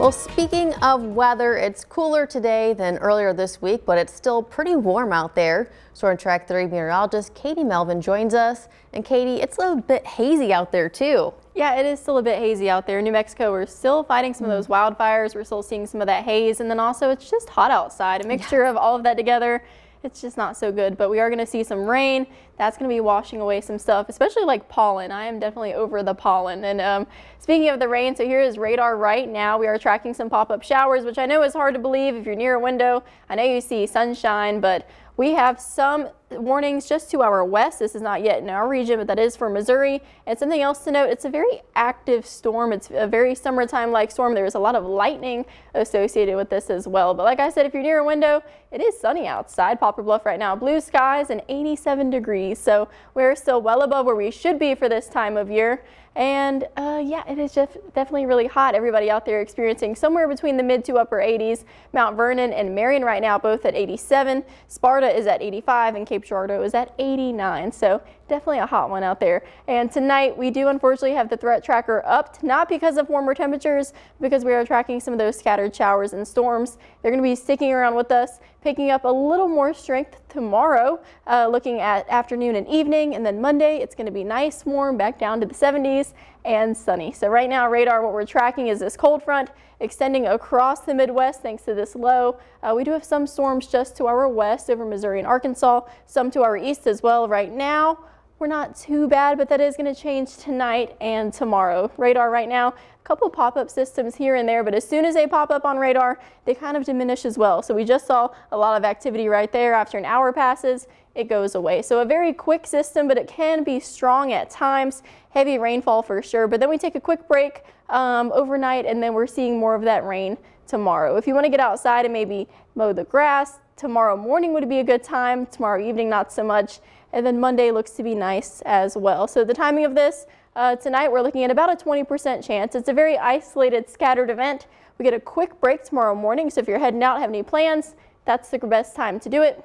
Well, speaking of weather, it's cooler today than earlier this week, but it's still pretty warm out there. Storm Track 3 meteorologist Katie Melvin joins us. And Katie, it's a little bit hazy out there too. Yeah, it is still a bit hazy out there. In New Mexico, we're still fighting some mm. of those wildfires. We're still seeing some of that haze. And then also it's just hot outside. A mixture of all of that together it's just not so good. But we are going to see some rain. That's going to be washing away some stuff, especially like pollen. I am definitely over the pollen. And um, speaking of the rain, so here is radar right now. We are tracking some pop-up showers, which I know is hard to believe if you're near a window. I know you see sunshine, but we have some warnings just to our west. This is not yet in our region, but that is for Missouri. And something else to note, it's a very active storm. It's a very summertime-like storm. There's a lot of lightning associated with this as well. But like I said, if you're near a window, it is sunny outside Poplar Bluff right now. Blue skies and 87 degrees. So we're still well above where we should be for this time of year. And uh, yeah, it is just definitely really hot. Everybody out there experiencing somewhere between the mid to upper 80s. Mount Vernon and Marion right now both at 87. Sparta is at 85 and Cape Girardeau is at 89. So definitely a hot one out there. And tonight we do unfortunately have the threat tracker upped, not because of warmer temperatures, because we are tracking some of those scattered showers and storms. They're going to be sticking around with us, picking up a little more strength tomorrow, uh, looking at afternoon and evening. And then Monday, it's going to be nice, warm, back down to the 70s and sunny. So right now radar, what we're tracking is this cold front extending across the Midwest thanks to this low. Uh, we do have some storms just to our west over Missouri and Arkansas, some to our east as well right now we're not too bad, but that is going to change tonight and tomorrow. Radar right now, a couple pop-up systems here and there, but as soon as they pop up on radar, they kind of diminish as well. So we just saw a lot of activity right there. After an hour passes, it goes away. So a very quick system, but it can be strong at times. Heavy rainfall for sure, but then we take a quick break um, overnight and then we're seeing more of that rain tomorrow. If you want to get outside and maybe mow the grass, tomorrow morning would be a good time. Tomorrow evening, not so much. And then Monday looks to be nice as well. So the timing of this, uh, tonight we're looking at about a 20% chance. It's a very isolated, scattered event. We get a quick break tomorrow morning. So if you're heading out, have any plans, that's the best time to do it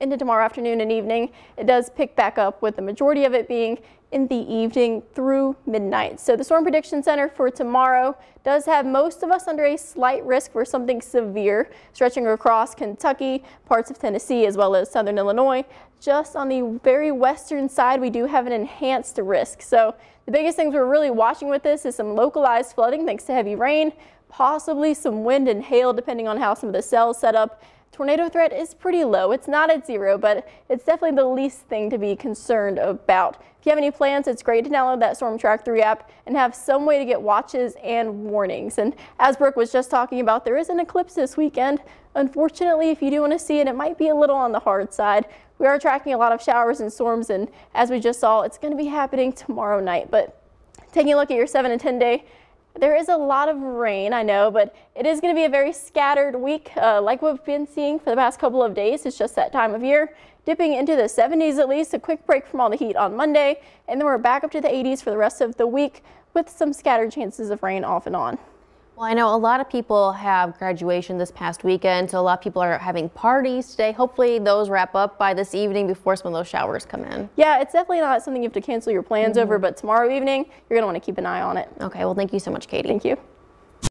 into tomorrow afternoon and evening. It does pick back up with the majority of it being in the evening through midnight. So the Storm Prediction Center for tomorrow does have most of us under a slight risk for something severe stretching across Kentucky, parts of Tennessee, as well as southern Illinois. Just on the very western side, we do have an enhanced risk. So the biggest things we're really watching with this is some localized flooding thanks to heavy rain, possibly some wind and hail depending on how some of the cells set up tornado threat is pretty low. It's not at zero, but it's definitely the least thing to be concerned about. If you have any plans, it's great to download that Storm Track 3 app and have some way to get watches and warnings. And as Brooke was just talking about, there is an eclipse this weekend. Unfortunately, if you do want to see it, it might be a little on the hard side. We are tracking a lot of showers and storms, and as we just saw, it's going to be happening tomorrow night. But taking a look at your 7 and 10 day there is a lot of rain, I know, but it is going to be a very scattered week uh, like we've been seeing for the past couple of days. It's just that time of year, dipping into the 70s at least, a quick break from all the heat on Monday, and then we're back up to the 80s for the rest of the week with some scattered chances of rain off and on. Well, I know a lot of people have graduation this past weekend, so a lot of people are having parties today. Hopefully those wrap up by this evening before some of those showers come in. Yeah, it's definitely not something you have to cancel your plans mm -hmm. over, but tomorrow evening, you're going to want to keep an eye on it. Okay, well, thank you so much, Katie. Thank you.